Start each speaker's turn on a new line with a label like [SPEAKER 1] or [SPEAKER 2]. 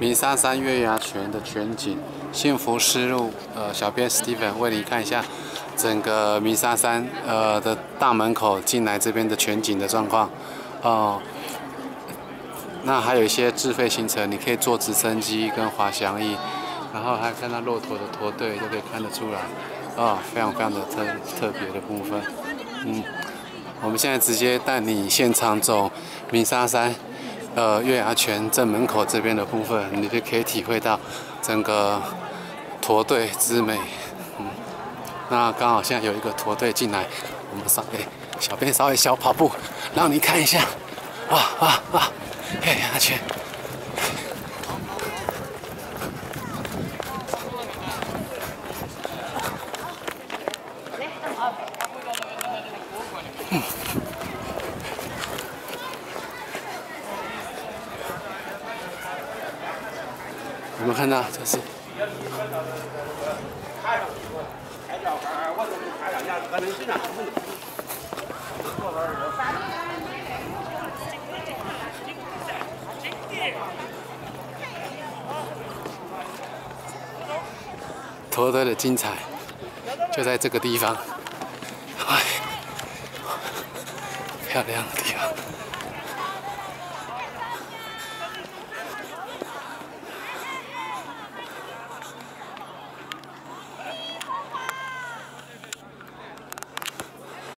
[SPEAKER 1] 鸣沙山月牙泉的全景，幸福丝路。呃，小编 Steven 为你看一下整个鸣沙山呃的大门口进来这边的全景的状况。哦，那还有一些自费行程，你可以坐直升机跟滑翔翼，然后还看到骆驼的驼队都可以看得出来。啊，非常非常的特特别的部分。嗯，我们现在直接带你现场走鸣沙山。呃，月牙泉正门口这边的部分，你就可以体会到整个驼队之美。嗯，那刚好现在有一个驼队进来，我们稍微小编稍微小跑步，让你看一下。哇哇哇！月牙泉。我们看到这是。驼队的精彩就在这个地方，哎，漂亮的地方。